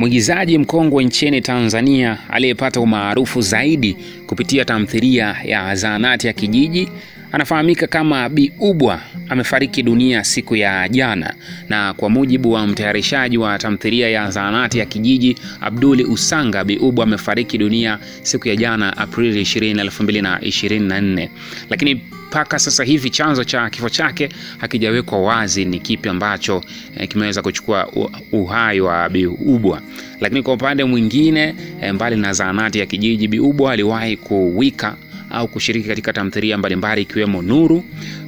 Mwigizaji mkongwe nchini Tanzania aliyepata umaarufu zaidi kupitia tamthilia ya Zahanati ya Kijiji anafahamika kama Bi Ubwa. Amefariki dunia siku ya jana, na kwa mujibu wa mtayarishaji wa tamthilia ya Zahanati ya Kijiji Abduli Usanga, Bi Ubwa amefariki dunia siku ya jana Aprili 20, 2024, lakini mpaka sasa hivi chanzo cha kifo chake hakijawekwa wazi ni kipi ambacho eh, kimeweza kuchukua uhai wa Bi Ubwa. Lakini kwa upande mwingine eh, mbali na Zahanati ya Kijiji, Bi Ubwa aliwahi kuwika au kushiriki katika tamthilia mbalimbali ikiwemo Nuru,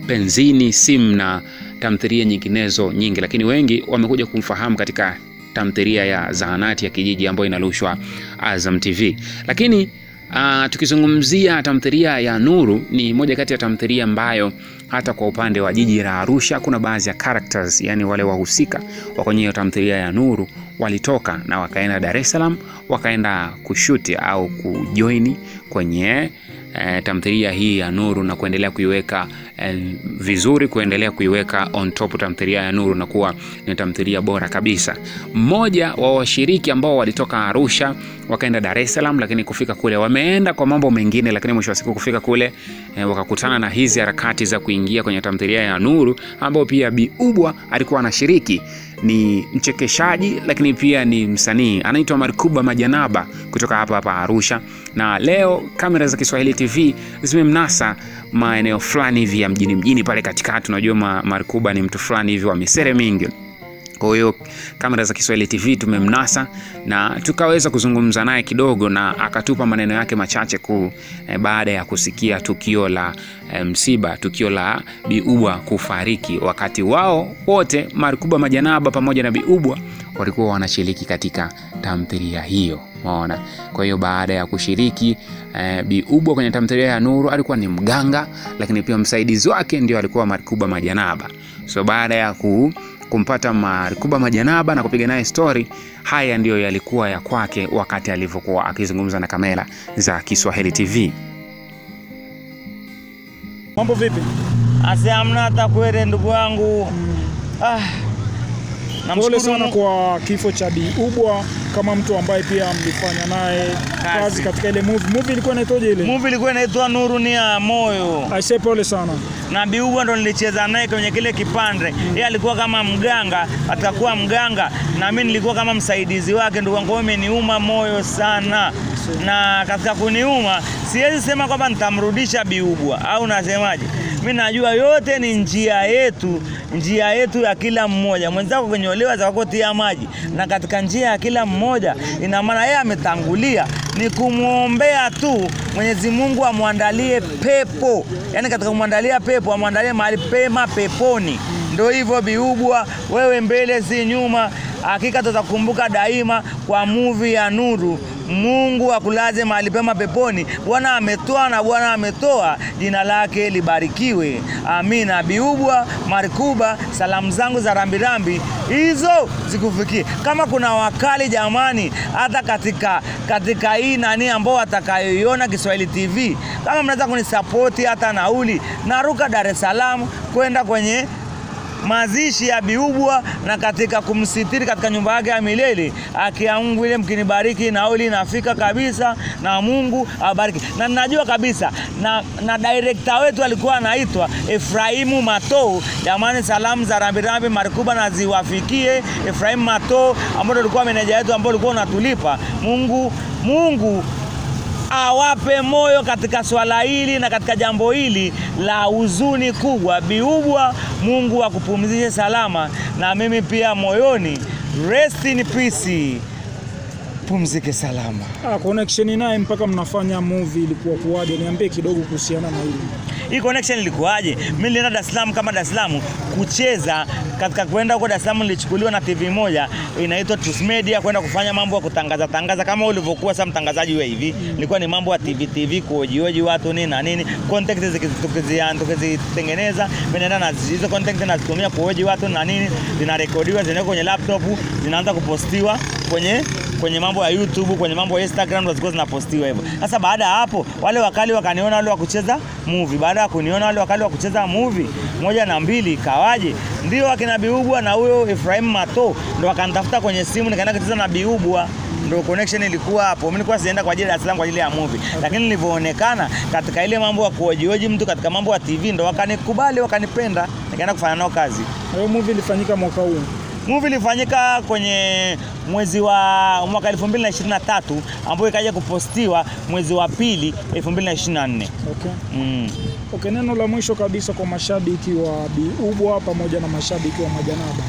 Penzini, Sim na tamthilia nyinginezo nyingi, lakini wengi wamekuja kumfahamu katika tamthilia ya Zahanati ya Kijiji ambayo inarushwa Azam TV. Lakini uh, tukizungumzia tamthilia ya Nuru, ni moja kati ya tamthilia ambayo hata kwa upande wa jiji la Arusha kuna baadhi ya characters, yani wale wahusika wa kwenye hiyo tamthilia ya Nuru walitoka na wakaenda Dar es Salaam, wakaenda kushuti au kujoini kwenye E, tamthilia hii ya Nuru na kuendelea kuiweka e, vizuri, kuendelea kuiweka on top tamthilia ya Nuru na kuwa ni tamthilia bora kabisa. Mmoja wa washiriki ambao walitoka Arusha wakaenda Dar es Salaam, lakini kufika kule wameenda kwa mambo mengine, lakini mwisho wa siku kufika kule e, wakakutana na hizi harakati za kuingia kwenye tamthilia ya Nuru ambao pia Bi Ubwa alikuwa anashiriki. Ni mchekeshaji lakini pia ni msanii. Anaitwa Markuba Majanaba kutoka hapa hapa Arusha, na leo kamera za Kiswahili TV zimemnasa maeneo fulani hivi ya mjini mjini pale katikati. Unajua Markuba ni mtu fulani hivi wa misere mingi kwa hiyo kamera za Kiswahili TV tumemnasa na tukaweza kuzungumza naye kidogo, na akatupa maneno yake machache kuu eh, baada ya kusikia tukio la eh, msiba, tukio la Biubwa kufariki. Wakati wao wote Markuba Majanaba pamoja na Biubwa walikuwa wanashiriki katika tamthilia hiyo, Maona. Kwa hiyo baada ya kushiriki eh, Biubwa kwenye tamthilia ya Nuru alikuwa ni mganga, lakini pia msaidizi wake ndio alikuwa Markuba Majanaba. So baada ya ku kumpata Marikuba Majanaba na kupiga naye story. Haya ndiyo yalikuwa ya kwake wakati alivyokuwa akizungumza na kamera za Kiswahili TV. Mambo vipi? Asi hata kwere ndugu yangu. Ah. Pole sana kwa kifo cha Bi Ubwa kama mtu ambaye pia mlifanya naye kazi katika ile movie. Movie ilikuwa inaitwaje ile? Movie ilikuwa inaitwa Nuru ni ya Moyo. Aisee, pole sana. Na Bi Ubwa ndo nilicheza naye kwenye kile kipande. Yeye alikuwa kama mganga, atakuwa mganga na mimi nilikuwa kama msaidizi wake. Ndugu wangu, imeniuma moyo sana. Na katika kuniuma, siwezi sema kwamba nitamrudisha Biugwa au nasemaje? Mimi najua yote ni njia yetu, njia yetu ya kila mmoja. Mwenzako kunyolewa za kutia maji, na katika njia ya kila mmoja, ina maana yeye ametangulia, ni kumwombea tu Mwenyezi Mungu amwandalie pepo, yaani katika kumwandalia pepo amwandalie mahali pema peponi. Ndio hivyo biubwa, wewe mbele si nyuma, hakika tutakumbuka daima kwa muvi ya Nuru. Mungu akulaze mahali pema peponi. Bwana ametoa na Bwana ametoa, jina lake libarikiwe. Amina. Biubwa Marikuba, salamu zangu za rambirambi hizo zikufikie. Kama kuna wakali jamani, hata katika katika hii nani ambao watakayoiona Kiswahili TV, kama mnaweza kunisapoti hata nauli, naruka Dar es Salaam kwenda kwenye mazishi ya Biubwa na katika kumsitiri katika nyumba yake ya milele. Akia Mungu ile mkinibariki nauli nafika kabisa, na Mungu abariki. Na ninajua kabisa na, na director wetu alikuwa anaitwa Efraimu Mato. Jamani, salamu za rambirambi marikuba na ziwafikie Efraimu Mato ambaye alikuwa meneja wetu ambaye alikuwa unatulipa. Mungu Mungu awape moyo katika swala hili na katika jambo hili la huzuni kubwa. biubwa. Mungu akupumzishe salama, na mimi pia moyoni, rest in peace, pumzike salama. Ah, connection naye mpaka mnafanya movie ilikuwa kuwaje? Niambie kidogo kuhusiana na hili. Hii connection ilikuwaje? Mimi nilienda Dar es Salaam kama Dar es Salaam kucheza katika kwenda huko Dar es Salaam, nilichukuliwa na TV moja inaitwa Tus Media kwenda kufanya mambo ya kutangaza tangaza kama ulivyokuwa sasa mtangazaji wewe hivi. Nilikuwa ni mambo ya TV TV kuojioji watu nini na nini, content tukizitengeneza, mimi naenda na hizo content nazitumia kuoji watu na nini, zinarekodiwa zinawekwa kwenye laptop, zinaanza kupostiwa kwenye kwenye mambo ya YouTube, kwenye mambo ya Instagram ndo zilikuwa zinapostiwa hivyo. Sasa baada ya hapo wale wakali wakaniona wale wa kucheza movie. Baada ya kuniona wale wakali wa kucheza movie moja na mbili kawaje, ndio akina Biubwa na huyo Ephraim Mato ndo wakanitafuta kwenye simu, nikaenda kucheza na Biubwa ndo connection ilikuwa hapo. Mimi nilikuwa sienda kwa ajili ya Dar es Salaam kwa ajili ya movie, lakini nilivyoonekana katika ile mambo ya kuojioji mtu katika mambo ya TV ndo wakanikubali, wakanipenda, nikaenda kufanya nao kazi. Hiyo movie ilifanyika mwaka huu. Movie ilifanyika kwenye mwezi wa mwaka 2023 ambayo ikaja kupostiwa mwezi wa pili 2024. Okay. Mm. Okay, neno la mwisho kabisa kwa mashabiki wa Biubwa pamoja na mashabiki wa Majanaba.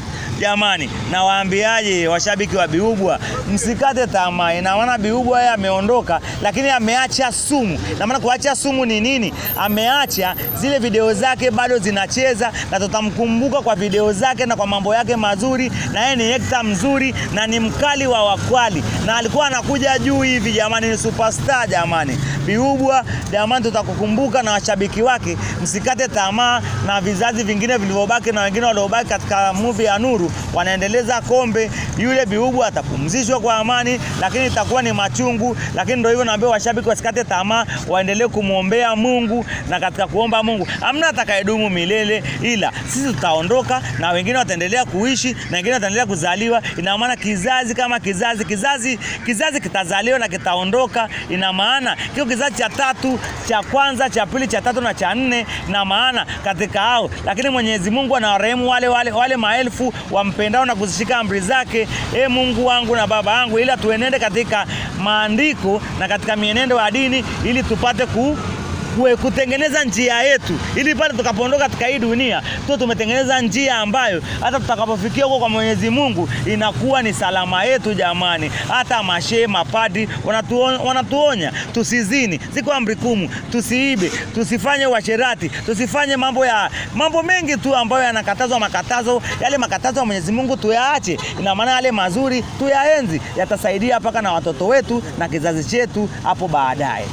Jamani, nawaambiaje washabiki wa Biubwa, msikate tamaa. Ina maana Biubwa yeye ameondoka, lakini ameacha sumu. Na maana kuacha sumu ni nini? Ameacha zile video zake bado zinacheza, na tutamkumbuka kwa video zake na kwa mambo yake mazuri, na yeye ni hekta mzuri na ni mkali wa wakwali, na alikuwa anakuja juu hivi. Jamani, ni superstar jamani. Biubwa jamani, tutakukumbuka na washabiki wake, msikate tamaa, na vizazi vingine vilivyobaki na wengine waliobaki katika movie ya Nuru wanaendeleza kombe. Yule biubu atapumzishwa kwa amani, lakini itakuwa ni machungu. Lakini ndio hivyo, naambia washabiki wasikate tamaa, waendelee kumwombea Mungu, na katika kuomba Mungu amna atakayedumu milele, ila sisi tutaondoka na wengine wataendelea kuishi na wengine wataendelea kuzaliwa. Ina maana kizazi kama kizazi kizazi kizazi kitazaliwa na kitaondoka. Ina maana kio kizazi cha tatu cha kwanza cha pili cha tatu na cha nne, na maana katika hao, lakini Mwenyezi Mungu anawarehemu wale, wale, wale maelfu wampendao na kuzishika amri zake. E Mungu wangu na Baba yangu, ila tuenende katika maandiko na katika mienendo ya dini ili tupate ku kutengeneza njia yetu ili pale tukapoondoka katika hii dunia tu tumetengeneza njia ambayo hata tutakapofikia huko kwa Mwenyezi Mungu inakuwa ni salama yetu. Jamani, hata mashehe mapadi wanatuonya, wanatuonya tusizini, ziko amri kumi, tusiibe, tusifanye uasherati, tusifanye mambo ya mambo mengi tu ambayo yanakatazwa. Makatazo yale makatazo ya Mwenyezi Mungu tuyaache, ina maana yale mazuri tuyaenzi, yatasaidia mpaka na watoto wetu na kizazi chetu hapo baadaye.